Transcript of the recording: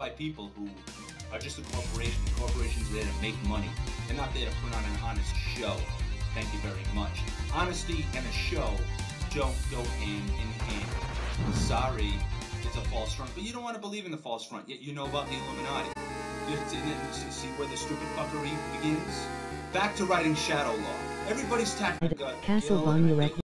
by people who are just a corporation. The corporation's there to make money. They're not there to put on an honest show. Thank you very much. Honesty and a show don't go hand in hand. Sorry, it's a false front, but you don't want to believe in the false front. Yet you know about the Illuminati. You see where the stupid fuckery begins? Back to writing Shadow Law. Everybody's tactic. Castlevania Requiem.